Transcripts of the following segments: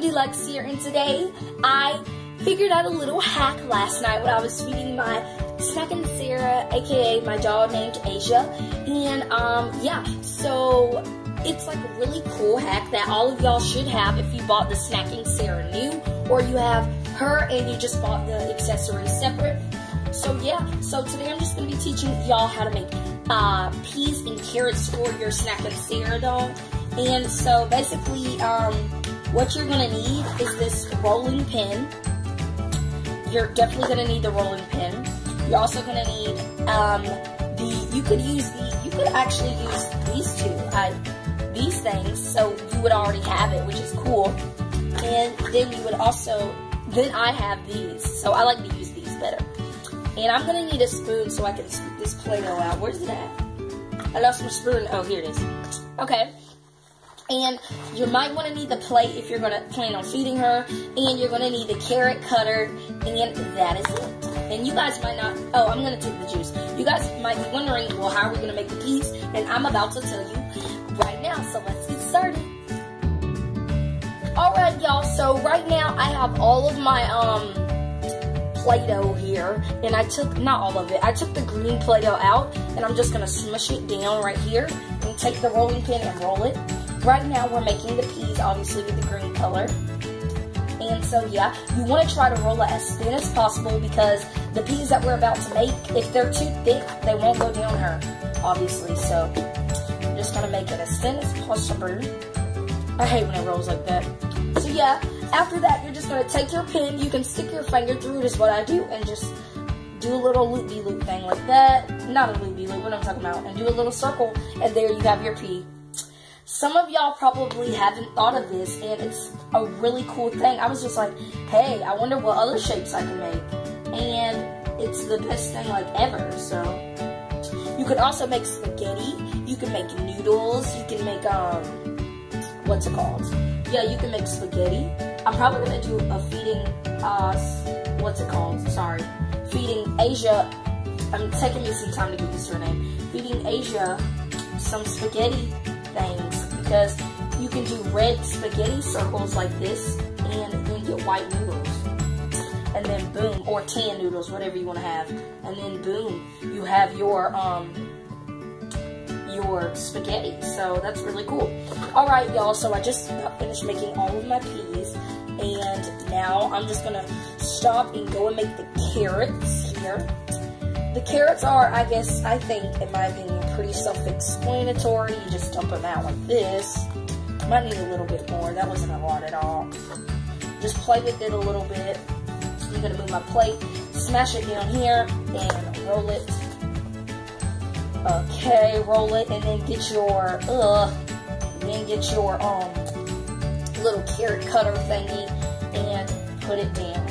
Deluxe here, and today I figured out a little hack last night when I was feeding my second Sara, aka my dog named Asia, and um, yeah, so it's like a really cool hack that all of y'all should have if you bought the Snacking Sara new, or you have her and you just bought the accessories separate. So yeah, so today I'm just gonna be teaching y'all how to make uh, peas and carrots for your Snacking Sara doll. And so basically, um, what you're gonna need is this rolling pin. You're definitely gonna need the rolling pin. You're also gonna need um, the. You could use the. You could actually use these two. Things. So you would already have it, which is cool. And then you would also. Then I have these, so I like to use these better. And I'm gonna need a spoon so I can scoop this Play-Doh out. Where's it at? I lost my spoon. Oh, here it is. Okay. And you might want to need the plate if you're going to plan on feeding her. And you're going to need the carrot cutter. And that is it. And you guys might not, oh, I'm going to take the juice. You guys might be wondering, well, how are we going to make the peas? And I'm about to tell you right now. So let's get started. Alright, y'all. So right now I have all of my, um, Play-Doh here, and I took, not all of it, I took the green Play-Doh out, and I'm just to smush it down right here, and take the rolling pin and roll it. Right now, we're making the peas, obviously, with the green color. And so, yeah, you want to try to roll it as thin as possible, because the peas that we're about to make, if they're too thick, they won't go down her, obviously, so just going to make it as thin as possible. I hate when it rolls like that. So, yeah, after that, you're just going to take your pin, you can stick your finger through it is what I do, and just do a little loop-de-loop -loop thing like that. Not a loop-de-loop, -loop, what I'm talking about. And do a little circle, and there you have your pea. Some of y'all probably haven't thought of this, and it's a really cool thing. I was just like, hey, I wonder what other shapes I can make. And it's the best thing, like, ever, so... You could also make spaghetti, you can make noodles, you can make, um, what's it called? Yeah, you can make spaghetti. I'm probably gonna do a feeding, uh, what's it called? Sorry. Feeding Asia, I'm taking me some time to get used to her name. Feeding Asia some spaghetti things because you can do red spaghetti circles like this and then get white noodles. And then boom, or tan noodles, whatever you want to have. And then boom, you have your, um, your spaghetti. So that's really cool. Alright, y'all, so I just finished making all of my peas. And now I'm just to stop and go and make the carrots here. The carrots are, I guess, I think, in my opinion, pretty self-explanatory. You just dump them out like this. Might need a little bit more. That wasn't a lot at all. Just play with it a little bit. I'm to move my plate, smash it down here, and roll it Okay, roll it and then get your, uh, then get your, um, little carrot cutter thingy and put it down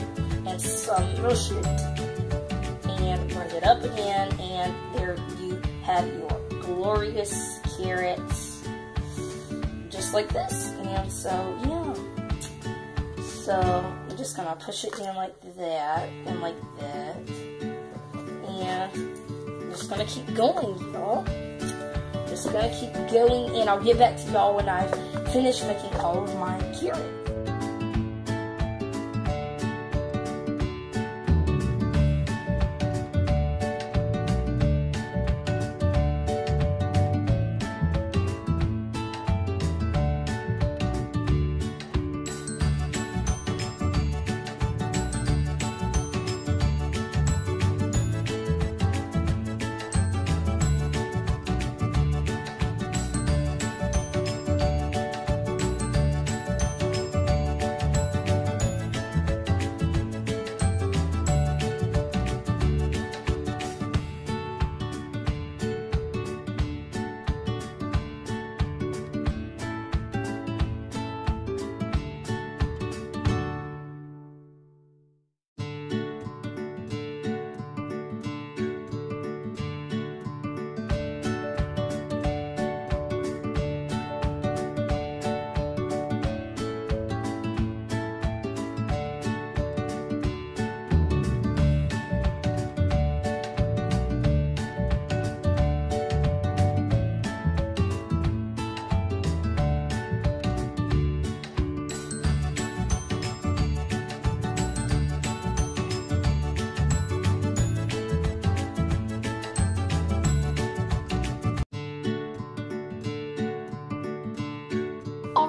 and smush it and bring it up again and there you have your glorious carrots. Just like this. And so yeah. So I'm just gonna push it down like that and like that just gonna keep going, y'all. Just gonna keep going, and I'll get back to y'all when I've finished making all of my carrots.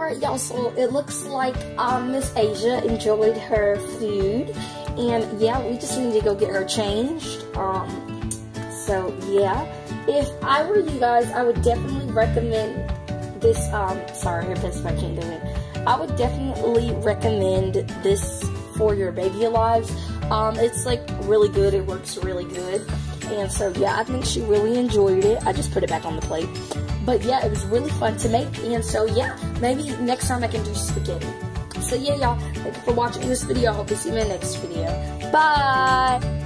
Alright, y'all, so it looks like um, Miss Asia enjoyed her food. And yeah, we just need to go get her changed. Um, so yeah, if I were you guys, I would definitely recommend this, um, sorry, her best I can't do it. I would definitely recommend this for your baby alives. Um, it's like really good, it works really good. And so yeah, I think she really enjoyed it. I just put it back on the plate. But yeah, it was really fun to make. And so yeah, maybe next time I can do spaghetti. So yeah, y'all, thank you for watching this video. I hope to see you in the next video. Bye!